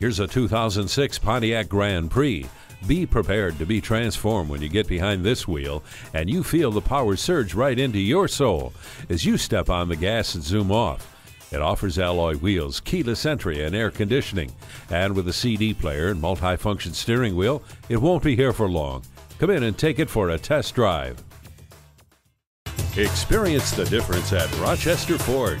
Here's a 2006 Pontiac Grand Prix. Be prepared to be transformed when you get behind this wheel and you feel the power surge right into your soul as you step on the gas and zoom off. It offers alloy wheels, keyless entry, and air conditioning. And with a CD player and multi-function steering wheel, it won't be here for long. Come in and take it for a test drive. Experience the difference at Rochester Ford.